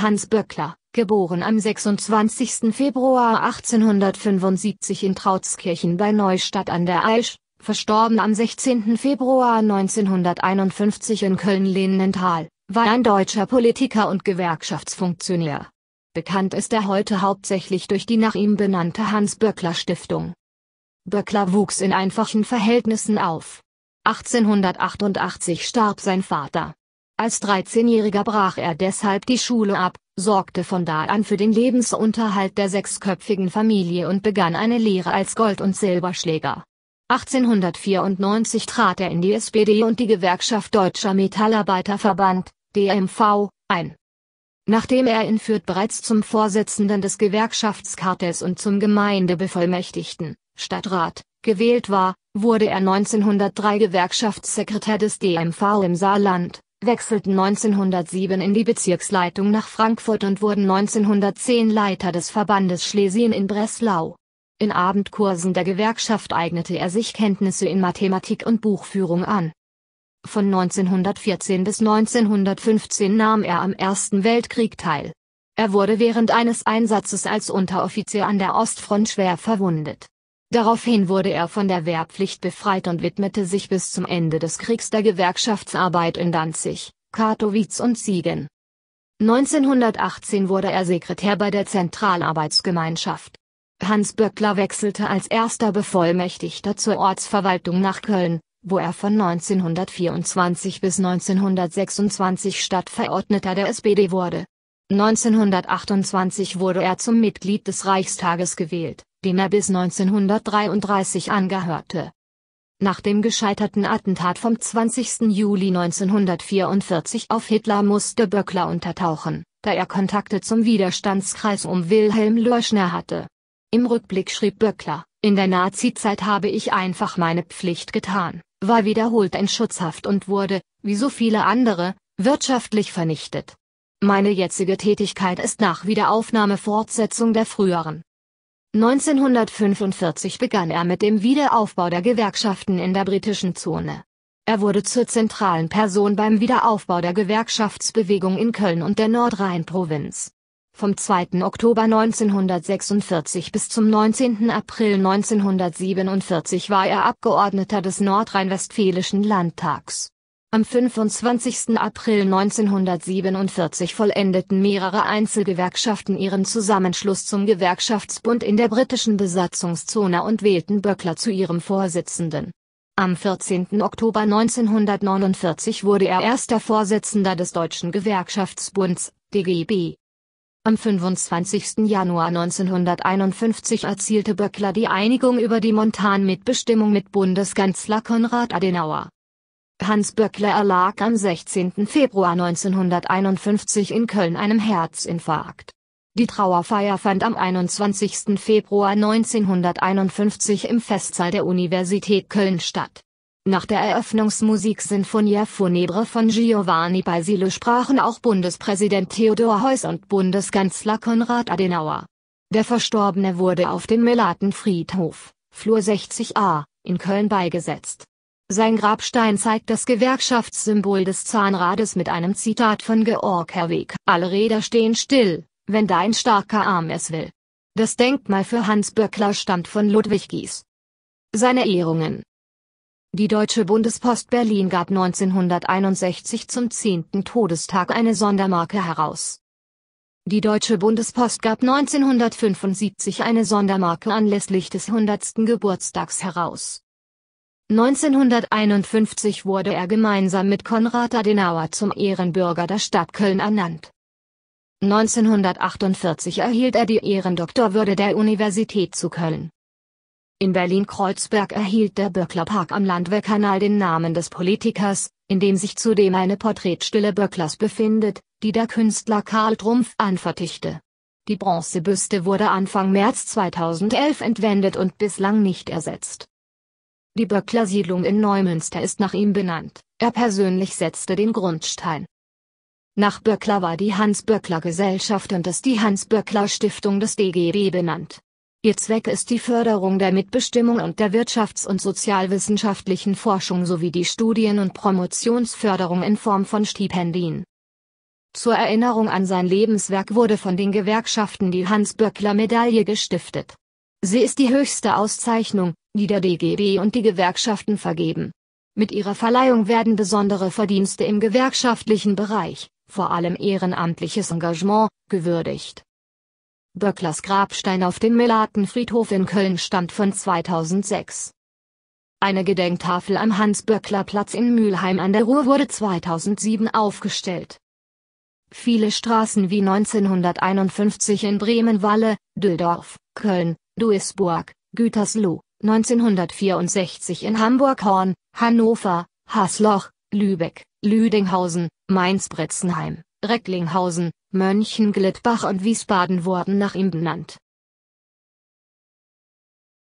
Hans Böckler, geboren am 26. Februar 1875 in Trautskirchen bei Neustadt an der Aisch, verstorben am 16. Februar 1951 in Köln-Lehnenthal, war ein deutscher Politiker und Gewerkschaftsfunktionär. Bekannt ist er heute hauptsächlich durch die nach ihm benannte Hans-Böckler-Stiftung. Böckler wuchs in einfachen Verhältnissen auf. 1888 starb sein Vater. Als 13-Jähriger brach er deshalb die Schule ab, sorgte von da an für den Lebensunterhalt der sechsköpfigen Familie und begann eine Lehre als Gold- und Silberschläger. 1894 trat er in die SPD und die Gewerkschaft Deutscher Metallarbeiterverband, DMV, ein. Nachdem er in Fürth bereits zum Vorsitzenden des Gewerkschaftskartells und zum Gemeindebevollmächtigten, Stadtrat, gewählt war, wurde er 1903 Gewerkschaftssekretär des DMV im Saarland, wechselten 1907 in die Bezirksleitung nach Frankfurt und wurden 1910 Leiter des Verbandes Schlesien in Breslau. In Abendkursen der Gewerkschaft eignete er sich Kenntnisse in Mathematik und Buchführung an. Von 1914 bis 1915 nahm er am Ersten Weltkrieg teil. Er wurde während eines Einsatzes als Unteroffizier an der Ostfront schwer verwundet. Daraufhin wurde er von der Wehrpflicht befreit und widmete sich bis zum Ende des Kriegs der Gewerkschaftsarbeit in Danzig, Katowice und Siegen. 1918 wurde er Sekretär bei der Zentralarbeitsgemeinschaft. Hans Böckler wechselte als erster Bevollmächtigter zur Ortsverwaltung nach Köln, wo er von 1924 bis 1926 Stadtverordneter der SPD wurde. 1928 wurde er zum Mitglied des Reichstages gewählt dem er bis 1933 angehörte. Nach dem gescheiterten Attentat vom 20. Juli 1944 auf Hitler musste Böckler untertauchen, da er Kontakte zum Widerstandskreis um Wilhelm Leuschner hatte. Im Rückblick schrieb Böckler, in der Nazizeit habe ich einfach meine Pflicht getan, war wiederholt in Schutzhaft und wurde, wie so viele andere, wirtschaftlich vernichtet. Meine jetzige Tätigkeit ist nach Wiederaufnahme Fortsetzung der früheren. 1945 begann er mit dem Wiederaufbau der Gewerkschaften in der britischen Zone. Er wurde zur zentralen Person beim Wiederaufbau der Gewerkschaftsbewegung in Köln und der Nordrhein-Provinz. Vom 2. Oktober 1946 bis zum 19. April 1947 war er Abgeordneter des Nordrhein-Westfälischen Landtags. Am 25. April 1947 vollendeten mehrere Einzelgewerkschaften ihren Zusammenschluss zum Gewerkschaftsbund in der britischen Besatzungszone und wählten Böckler zu ihrem Vorsitzenden. Am 14. Oktober 1949 wurde er erster Vorsitzender des Deutschen Gewerkschaftsbunds, DGB. Am 25. Januar 1951 erzielte Böckler die Einigung über die Montanmitbestimmung mit Bundeskanzler Konrad Adenauer. Hans Böckler erlag am 16. Februar 1951 in Köln einem Herzinfarkt. Die Trauerfeier fand am 21. Februar 1951 im Festsaal der Universität Köln statt. Nach der Eröffnungsmusik Sinfonia Funebre von Giovanni Paisiello sprachen auch Bundespräsident Theodor Heuss und Bundeskanzler Konrad Adenauer. Der Verstorbene wurde auf dem Melatenfriedhof, Flur 60a, in Köln beigesetzt. Sein Grabstein zeigt das Gewerkschaftssymbol des Zahnrades mit einem Zitat von Georg Herweg. Alle Räder stehen still, wenn dein starker Arm es will. Das Denkmal für Hans Böckler stammt von Ludwig Gies. Seine Ehrungen Die Deutsche Bundespost Berlin gab 1961 zum 10. Todestag eine Sondermarke heraus. Die Deutsche Bundespost gab 1975 eine Sondermarke anlässlich des 100. Geburtstags heraus. 1951 wurde er gemeinsam mit Konrad Adenauer zum Ehrenbürger der Stadt Köln ernannt. 1948 erhielt er die Ehrendoktorwürde der Universität zu Köln. In Berlin-Kreuzberg erhielt der Böcklerpark am Landwehrkanal den Namen des Politikers, in dem sich zudem eine Porträtstille Böcklers befindet, die der Künstler Karl Trumpf anfertigte. Die Bronzebüste wurde Anfang März 2011 entwendet und bislang nicht ersetzt. Die Böckler-Siedlung in Neumünster ist nach ihm benannt, er persönlich setzte den Grundstein. Nach Böckler war die Hans-Böckler-Gesellschaft und das die Hans-Böckler-Stiftung des DGB benannt. Ihr Zweck ist die Förderung der Mitbestimmung und der wirtschafts- und sozialwissenschaftlichen Forschung sowie die Studien- und Promotionsförderung in Form von Stipendien. Zur Erinnerung an sein Lebenswerk wurde von den Gewerkschaften die Hans-Böckler-Medaille gestiftet. Sie ist die höchste Auszeichnung, die der DGB und die Gewerkschaften vergeben. Mit ihrer Verleihung werden besondere Verdienste im gewerkschaftlichen Bereich, vor allem ehrenamtliches Engagement, gewürdigt. Böcklers Grabstein auf dem Melatenfriedhof in Köln stammt von 2006. Eine Gedenktafel am Hans-Böckler-Platz in Mülheim an der Ruhr wurde 2007 aufgestellt. Viele Straßen wie 1951 in Bremen-Walle, Düldorf, Köln, Duisburg, Gütersloh, 1964 in Hamburg-Horn, Hannover, Hasloch, Lübeck, Lüdinghausen, Mainz-Bretzenheim, Recklinghausen, Mönchengladbach und Wiesbaden wurden nach ihm benannt